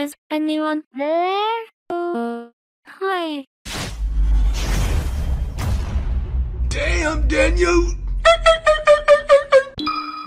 Is anyone there? Oh, hi. Damn, Daniel!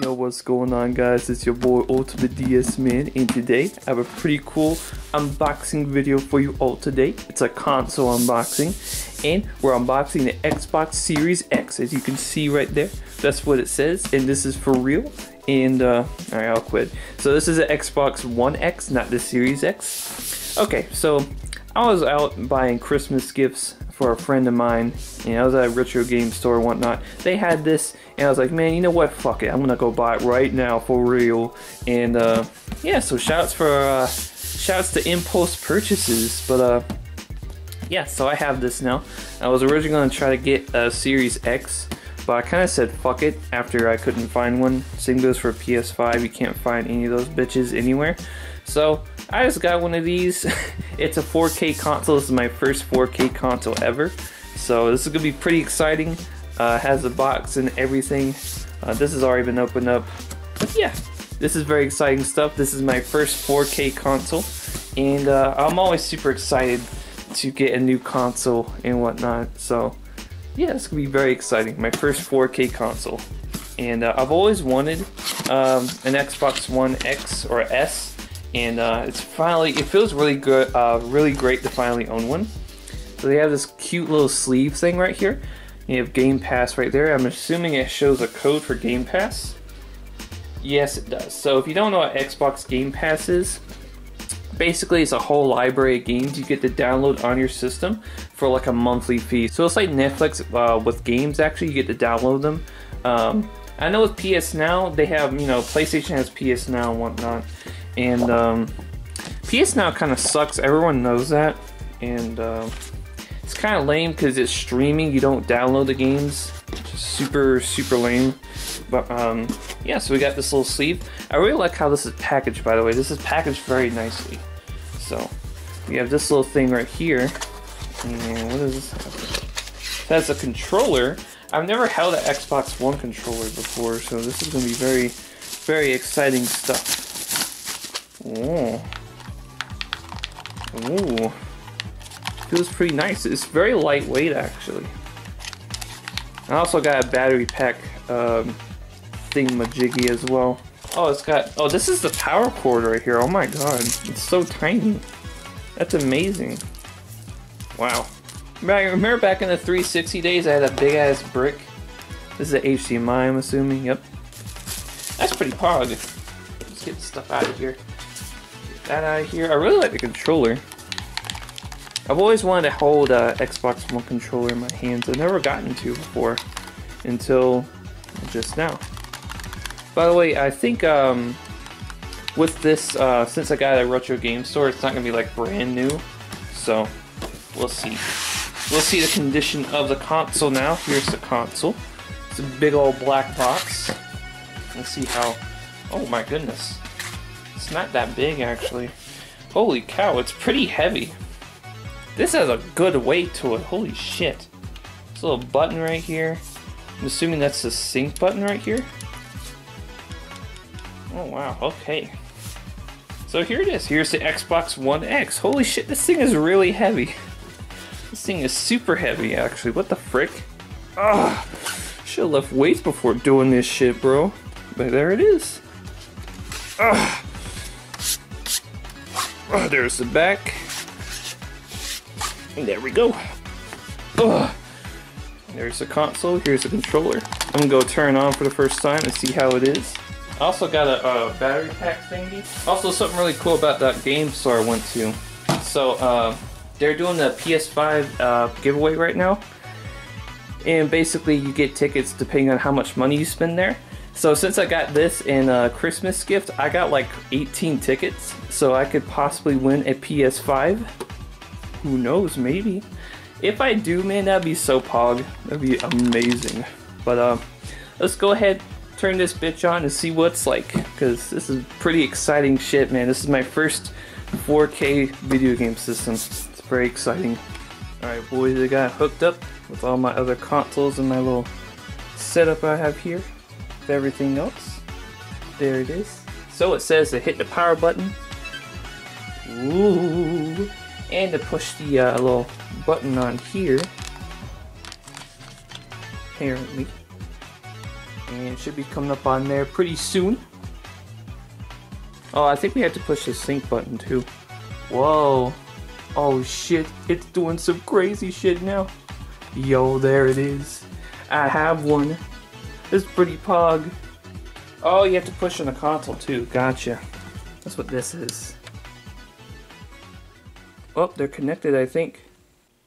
Yo, what's going on, guys? It's your boy Ultimate DS Man, and today I have a pretty cool unboxing video for you all today. It's a console unboxing, and we're unboxing the Xbox Series X, as you can see right there. That's what it says, and this is for real. And, uh, alright, I'll quit. So, this is an Xbox One X, not the Series X. Okay, so I was out buying Christmas gifts for a friend of mine, and I was at a retro game store and whatnot. They had this, and I was like, man, you know what? Fuck it, I'm gonna go buy it right now for real. And uh, yeah, so shouts for uh, shouts to impulse purchases, but uh, yeah, so I have this now. I was originally gonna try to get a Series X, but I kind of said fuck it after I couldn't find one. Same goes for PS5. You can't find any of those bitches anywhere. So I just got one of these. it's a 4K console. This is my first 4K console ever. So this is gonna be pretty exciting. Uh, has a box and everything. Uh, this has already been opened up. But yeah, this is very exciting stuff. This is my first 4K console, and uh, I'm always super excited to get a new console and whatnot. So yeah, it's gonna be very exciting. My first 4K console, and uh, I've always wanted um, an Xbox One X or S and uh, it's finally it feels really good uh, really great to finally own one so they have this cute little sleeve thing right here you have game pass right there. I'm assuming it shows a code for game pass? Yes it does. So if you don't know what xbox game pass is basically it's a whole library of games you get to download on your system for like a monthly fee. So it's like netflix uh, with games actually you get to download them. Um, i know with ps now they have you know playstation has ps now and whatnot. And um, PS Now kind of sucks. Everyone knows that, and uh, it's kind of lame because it's streaming. You don't download the games. Super super lame. But um, yeah, so we got this little sleeve. I really like how this is packaged. By the way, this is packaged very nicely. So we have this little thing right here. And what is this? That's a controller. I've never held an Xbox One controller before, so this is going to be very, very exciting stuff. Oh. Ooh. Feels pretty nice. It's very lightweight, actually. I also got a battery pack um, thingamajiggy as well. Oh, it's got... Oh, this is the power cord right here. Oh my god. It's so tiny. That's amazing. Wow. Remember back in the 360 days, I had a big-ass brick? This is an HDMI, I'm assuming. Yep. That's pretty pog. Let's get stuff out of here Get that out of here. I really like the controller. I've always wanted to hold a Xbox One controller in my hands. I've never gotten to before until just now. By the way, I think um, with this, uh, since I got a retro game store, it's not going to be like brand new. So we'll see. We'll see the condition of the console now. Here's the console. It's a big old black box. Let's see how... Oh my goodness. It's not that big, actually. Holy cow, it's pretty heavy. This has a good weight to it. Holy shit. This little button right here. I'm assuming that's the sync button right here. Oh, wow. Okay. So here it is. Here's the Xbox One X. Holy shit, this thing is really heavy. This thing is super heavy, actually. What the frick? Ugh. Should've left weights before doing this shit, bro. But there it is. Ugh. Oh, there's the back. And there we go. Ugh. There's the console. Here's the controller. I'm gonna go turn on for the first time and see how it is. I also got a, battery pack thingy. Also, something really cool about that game store I went to. So, uh, they're doing the PS5 uh, giveaway right now. And basically, you get tickets depending on how much money you spend there. So since I got this in a Christmas gift, I got like 18 tickets, so I could possibly win a PS5. Who knows, maybe. If I do, man, that'd be so pog. That'd be amazing. But uh, let's go ahead, turn this bitch on and see what's like. Because this is pretty exciting shit, man. This is my first 4K video game system. It's very exciting. Alright, boys, I got hooked up with all my other consoles and my little setup I have here everything else. There it is. So it says to hit the power button. Ooh. And to push the uh, little button on here. Apparently. And it should be coming up on there pretty soon. Oh, I think we have to push the sync button too. Whoa. Oh shit, it's doing some crazy shit now. Yo, there it is. I have one. It's pretty pog. Oh, you have to push on the console too. Gotcha. That's what this is. Oh, they're connected, I think.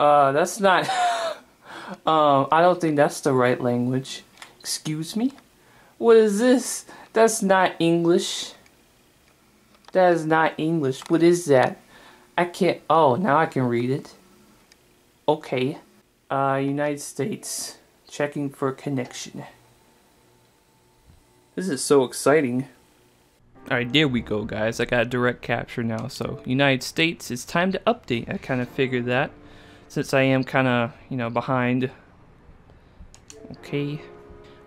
Uh, that's not... um, I don't think that's the right language. Excuse me? What is this? That's not English. That is not English. What is that? I can't... Oh, now I can read it. Okay. Uh, United States. Checking for connection. This is so exciting. Alright, there we go, guys. I got direct capture now. So, United States, it's time to update. I kind of figured that. Since I am kind of, you know, behind. Okay.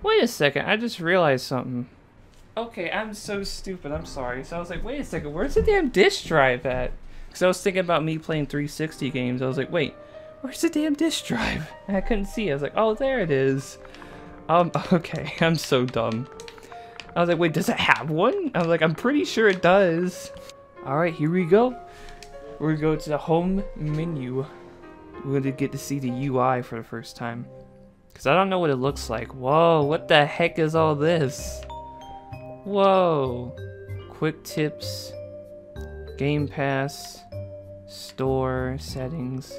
Wait a second. I just realized something. Okay, I'm so stupid. I'm sorry. So I was like, wait a second. Where's the damn disk drive at? Because I was thinking about me playing 360 games. I was like, wait, where's the damn disk drive? And I couldn't see. I was like, oh, there it is. Um, okay. I'm so dumb. I was like, wait, does it have one? I was like, I'm pretty sure it does. All right, here we go. We're gonna go to the home menu. We're gonna get to see the UI for the first time. Cause I don't know what it looks like. Whoa, what the heck is all this? Whoa. Quick tips. Game Pass. Store settings.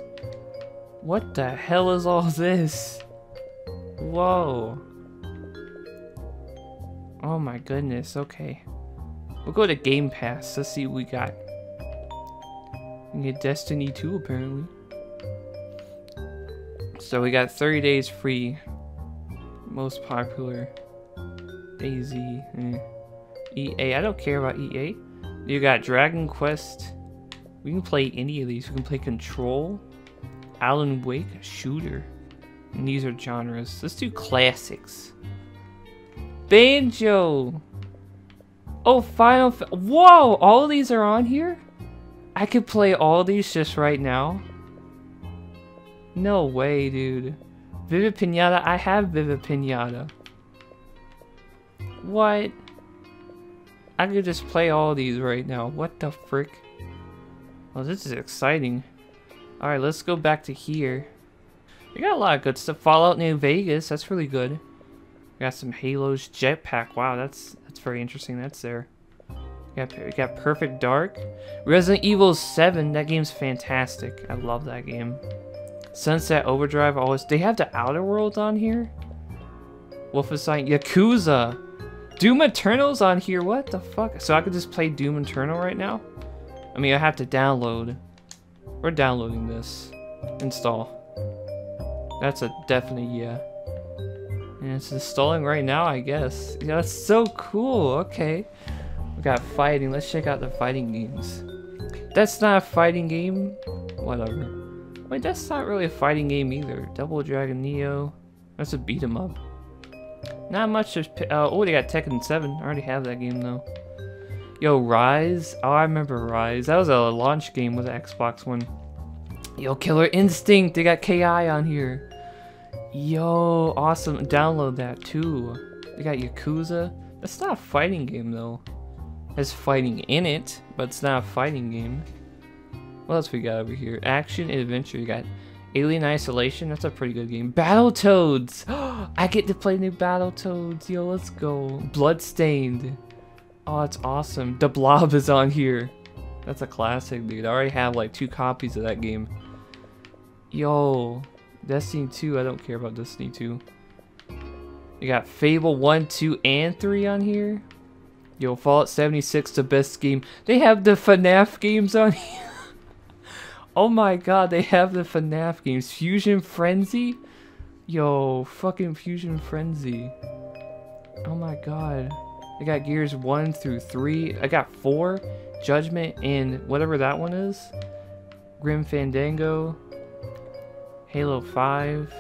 What the hell is all this? Whoa. Oh my goodness, okay. We'll go to Game Pass. Let's see what we got. We get Destiny 2 apparently. So we got 30 days free. Most popular. Daisy. Eh. EA. I don't care about EA. You got Dragon Quest. We can play any of these. We can play Control. Alan Wake. Shooter. And these are genres. Let's do classics. Banjo! Oh, Final Fa Whoa! All these are on here? I could play all these just right now? No way, dude. Viva Pinata? I have Viva Pinata. What? I could just play all these right now. What the frick? Well, this is exciting. Alright, let's go back to here. We got a lot of good stuff. Fallout New Vegas, that's really good. Got some Halos jetpack. Wow, that's that's very interesting. That's there. Got, got Perfect Dark. Resident Evil 7. That game's fantastic. I love that game. Sunset Overdrive. Always. They have the Outer Worlds on here. Wolfenstein. Yakuza. Doom Eternal's on here. What the fuck? So I could just play Doom Eternal right now? I mean, I have to download. We're downloading this. Install. That's a definite yeah. And it's installing right now, I guess. Yeah, that's so cool. Okay. We got fighting. Let's check out the fighting games. That's not a fighting game. Whatever. Wait, that's not really a fighting game either. Double Dragon Neo. That's a beat 'em up. Not much. Uh, oh, they got Tekken 7. I already have that game though. Yo, Ryse. Oh, I remember Ryse. That was a launch game with Xbox One. Yo, Killer Instinct. They got KI on here. Yo, awesome. Download that too. They got Yakuza. That's not a fighting game though. Has fighting in it, but it's not a fighting game. What else we got over here? Action and adventure. You got Alien Isolation. That's a pretty good game. Battletoads. I get to play new Battletoads. Yo, let's go. Bloodstained. Oh, that's awesome. The Blob is on here. That's a classic, dude. I already have like two copies of that game. Yo, Destiny 2, I don't care about Destiny 2. You got Fable 1, 2, and 3 on here. Yo, Fallout 76, the best game. They have the FNAF games on here. oh my god, they have the FNAF games. Fusion Frenzy? Yo, fucking Fusion Frenzy. Oh my god. I got Gears 1 through 3. I got 4. Judgment and whatever that one is. Grim Fandango. Halo 5.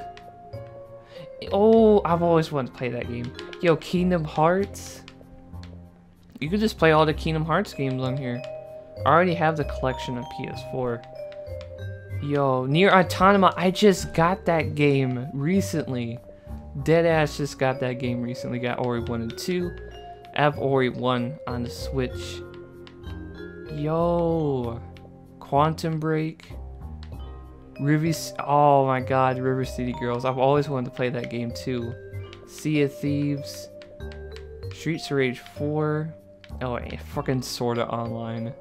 Oh, I've always wanted to play that game. Yo, Kingdom Hearts. You could just play all the Kingdom Hearts games on here. I already have the collection on PS4. Yo, Nier Automata, I just got that game recently. Deadass just got that game recently. Got Ori 1 and 2. I have Ori 1 on the Switch. Yo, Quantum Break. River, oh my god, River City Girls. I've always wanted to play that game too. Sea of Thieves. Streets of Rage 4. Oh, fucking Sword Art Online.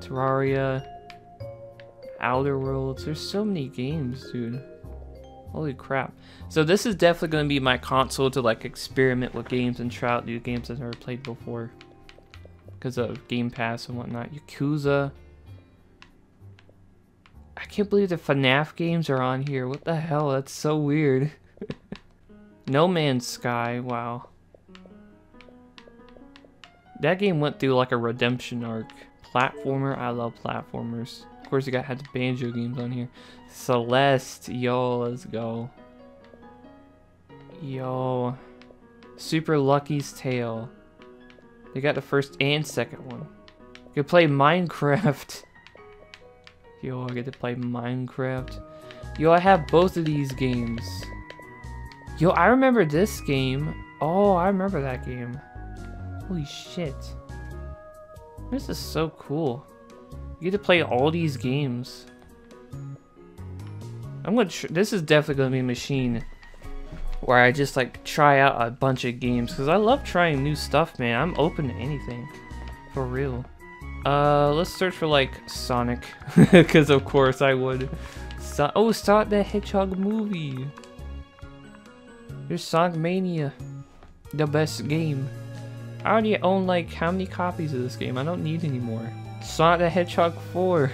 Terraria. Outer Worlds. There's so many games, dude. Holy crap. So this is definitely going to be my console to like experiment with games and try out new games I've never played before. Because of Game Pass and whatnot. Yakuza. I can't believe the FNAF games are on here. What the hell? That's so weird. no Man's Sky. Wow. That game went through like a redemption arc. Platformer. I love platformers. Of course, you got had the banjo games on here. Celeste, yo, let's go. Yo, Super Lucky's Tale. They got the first and second one. You can play Minecraft. Yo, I get to play Minecraft. Yo, I have both of these games. Yo, I remember this game. Oh, I remember that game. Holy shit. This is so cool. You get to play all these games. I'm gonna. this is definitely gonna be a machine where I just like try out a bunch of games because I love trying new stuff, man. I'm open to anything, for real. Uh, let's search for like Sonic, because of course I would. So oh, start the Hedgehog movie. There's Sonic Mania, the best game. I already own like how many copies of this game? I don't need any more. Sonic the Hedgehog 4.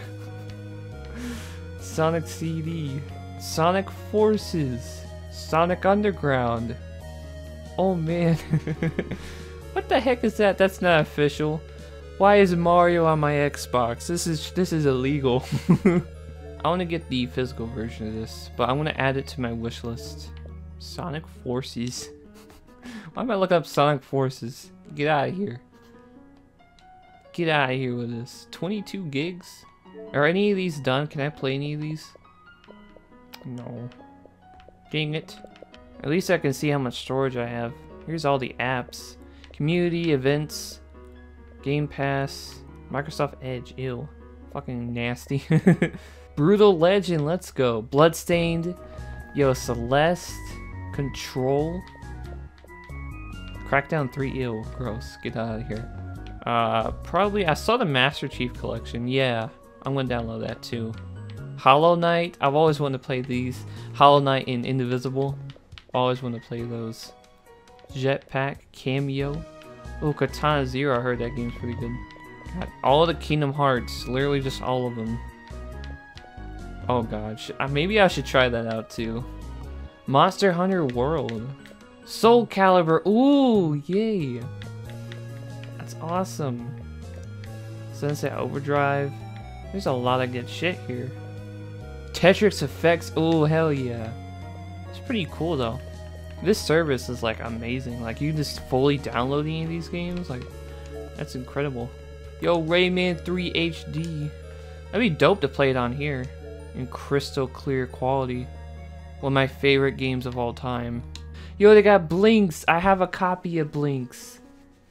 Sonic CD. Sonic Forces. Sonic Underground. Oh man. what the heck is that? That's not official. Why is Mario on my Xbox? This is this is illegal. I want to get the physical version of this, but I want to add it to my wish list. Sonic Forces. Why am I looking up Sonic Forces? Get out of here. Get out of here with this. 22 gigs? Are any of these done? Can I play any of these? No. Dang it. At least I can see how much storage I have. Here's all the apps. Community, events, Game Pass, Microsoft Edge. Ew. Fucking nasty. Brutal Legend, let's go. Bloodstained. Yo, Celeste. Control. Crackdown 3, ew. Gross. Get out of here. Uh, probably, I saw the Master Chief Collection. Yeah, I'm gonna download that too. Hollow Knight, I've always wanted to play these. Hollow Knight and Indivisible. Always want to play those. Jetpack, Kameo. Oh, Katana Zero, I heard that game's pretty good. God, all the Kingdom Hearts, literally just all of them. Oh god, uh, maybe I should try that out too. Monster Hunter World. Soul Calibur, ooh, yay. That's awesome. Sunset Overdrive. There's a lot of good shit here. Tetris Effects, oh hell yeah. It's pretty cool though. This service is like amazing. Like you just fully download any of these games, like that's incredible. Yo, Rayman 3 HD. That'd be dope to play it on here in crystal clear quality. One of my favorite games of all time. Yo, they got Blinx. I have a copy of Blinx.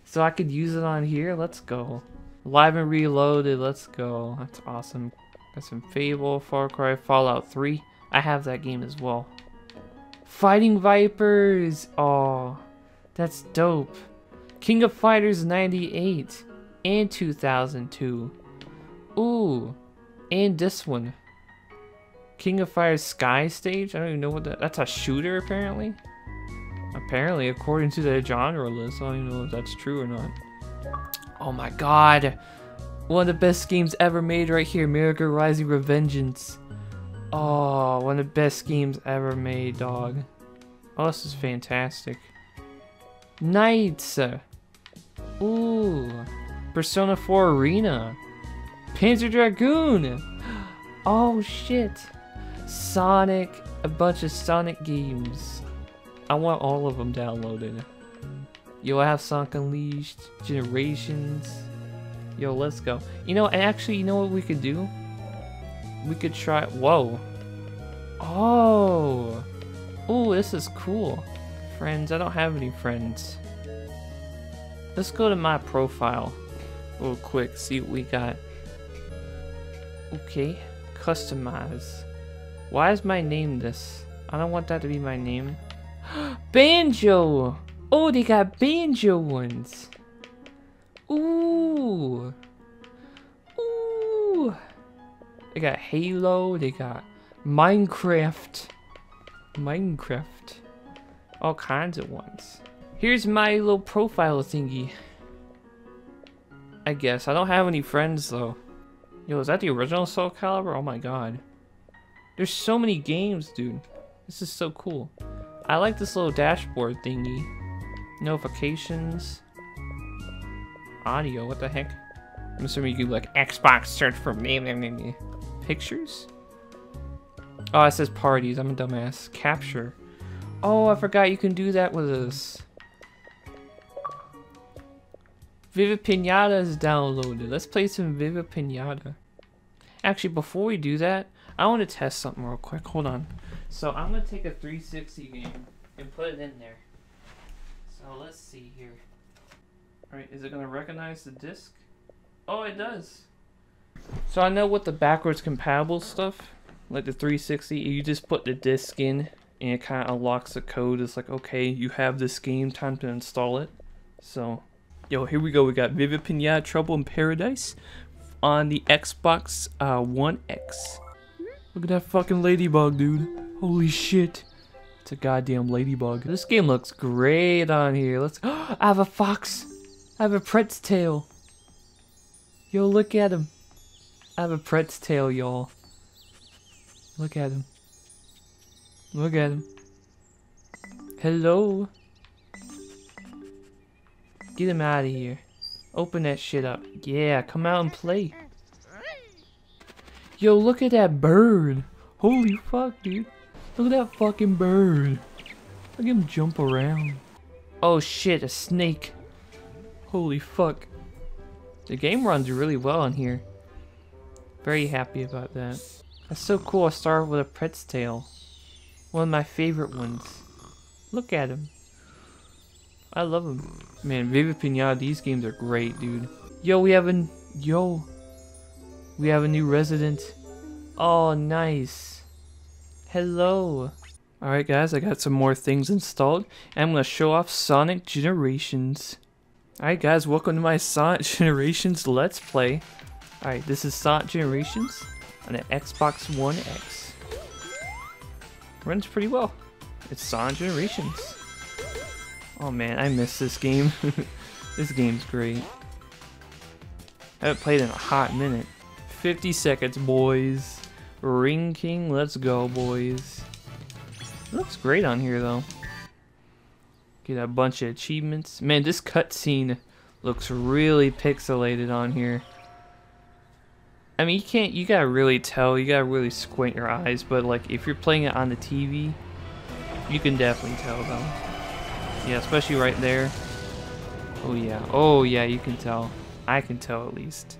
So I could use it on here? Let's go. Live and Reloaded, let's go. That's awesome. Got some Fable, Far Cry, Fallout 3. I have that game as well. Fighting Vipers! Oh, that's dope. King of Fighters 98 and 2002. Ooh, and this one. King of Fighters Sky Stage? I don't even know what that... That's a shooter, apparently? Apparently, according to the genre list. I don't even know if that's true or not. Oh my god. One of the best games ever made right here. Metal Gear Rising Revengeance. Oh, one of the best games ever made, dog. Oh, this is fantastic. NiGHTS. Ooh. Persona 4 Arena. Panzer Dragoon. Oh, shit. Sonic. A bunch of Sonic games. I want all of them downloaded. Yo, I have Sonic Unleashed, Generations, Yo, let's go. You know, actually, you know what we could do? We could try. Whoa. Oh. Oh, this is cool. Friends, I don't have any friends. Let's go to my profile real quick, see what we got. Okay, customize. Why is my name this? I don't want that to be my name. Banjo! Oh, they got banjo ones. Ooh. Ooh. They got Halo, they got Minecraft. Minecraft. All kinds of ones. Here's my little profile thingy. I guess. I don't have any friends though. Yo, is that the original Soul Calibur? Oh my god. There's so many games, dude. This is so cool. I like this little dashboard thingy. Notifications. Audio, what the heck? I'm assuming you can like Xbox search for me. Pictures? Oh, it says parties. I'm a dumbass. Capture. Oh, I forgot you can do that with this. Viva Pinata is downloaded. Let's play some Viva Pinata. Actually, before we do that, I want to test something real quick. Hold on. So I'm going to take a 360 game and put it in there. So let's see here. Alright, is it going to recognize the disc? Oh, it does. So I know what the backwards compatible stuff, like the 360, you just put the disc in and it kind of unlocks the code. It's like, okay, you have this game, time to install it. So, yo, here we go. We got Viva Pinata Trouble in Paradise on the Xbox uh, One X. Look at that fucking ladybug, dude. Holy shit. It's a goddamn ladybug. This game looks great on here. Let's. I have a fox. I have a Pretztail. Yo, look at him. I have a Pretztail, y'all. Look at him. Look at him. Hello. Get him out of here. Open that shit up. Yeah, come out and play. Yo, look at that bird. Holy fuck, dude. Look at that fucking bird. Look at him jump around. Oh shit, a snake. Holy fuck. The game runs really well on here. Very happy about that. That's so cool. I started with a Pretztail. One of my favorite ones. Look at him. I love him. Man, Viva Pinata, these games are great, dude. Yo, we have a... Yo. We have a new resident. Oh, nice. Hello. Alright guys, I got some more things installed. And I'm going to show off Sonic Generations. Alright guys, welcome to my Sonic Generations Let's Play. Alright, this is Sonic Generations on the Xbox One X. Runs pretty well. It's Sonic Generations. Oh man, I miss this game. this game's great. I haven't played in a hot minute. 50 seconds, boys. Ring King, let's go, boys. It looks great on here, though. Get a bunch of achievements. Man, this cutscene looks really pixelated on here. I mean, you can't, you gotta really tell, you gotta really squint your eyes, but like, if you're playing it on the TV, you can definitely tell, though. Yeah, especially right there. Oh yeah, oh yeah, you can tell. I can tell at least.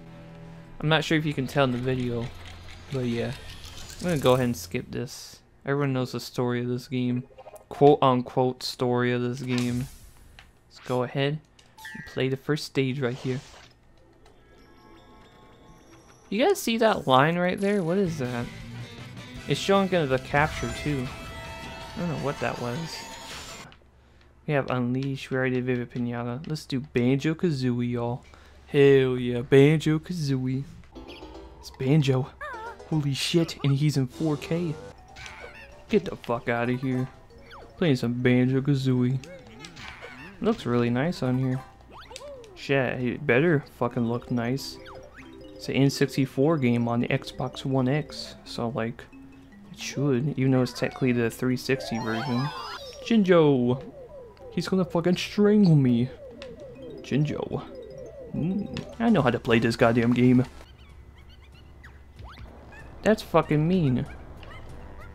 I'm not sure if you can tell in the video, but yeah. I'm gonna go ahead and skip this. Everyone knows the story of this game. Quote unquote story of this game. Let's go ahead and play the first stage right here. You guys see that line right there? What is that? It's showing the capture too. I don't know what that was. We have Unleash, we already did Viva Pinata. Let's do Banjo Kazooie, y'all. Hell yeah, Banjo Kazooie. It's Banjo. Holy shit, and he's in 4K. Get the fuck out of here. Playing some Banjo Kazooie. Looks really nice on here. Shit, it better fucking look nice. It's an N64 game on the Xbox One X, so like, it should, even though it's technically the 360 version. Jinjo! He's gonna fucking strangle me. Jinjo. Mm, I know how to play this goddamn game. That's fucking mean.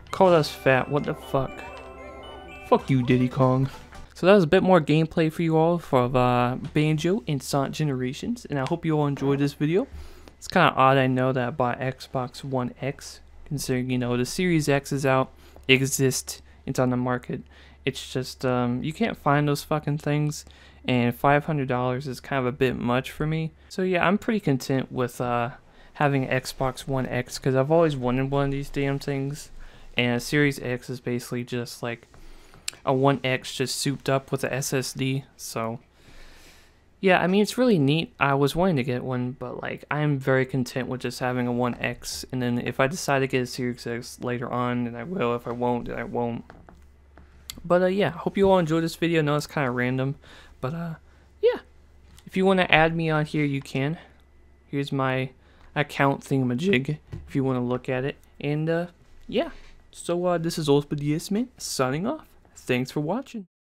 Called us fat, what the fuck? Fuck you, Diddy Kong. So that was a bit more gameplay for you all for uh, Banjo and Sonic Generations, and I hope you all enjoyed this video. It's kind of odd, I know, that I bought Xbox One X, considering, you know, the Series X is out, exists, it's on the market. It's just, um, you can't find those fucking things, and $500 is kind of a bit much for me. So yeah, I'm pretty content with uh, having Xbox One X, because I've always wanted one of these damn things, and Series X is basically just like a 1X just souped up with a SSD. So, yeah, I mean, it's really neat. I was wanting to get one, but like, I'm very content with just having a 1X. And then if I decide to get a Series X later on, then I will. If I won't, then I won't. But uh, yeah, hope you all enjoyed this video. I know it's kind of random, but uh, yeah. If you want to add me on here, you can. Here's my account thingamajig if you want to look at it. And uh, yeah. So uh, this is Ultimate DS Man signing off. Thanks for watching.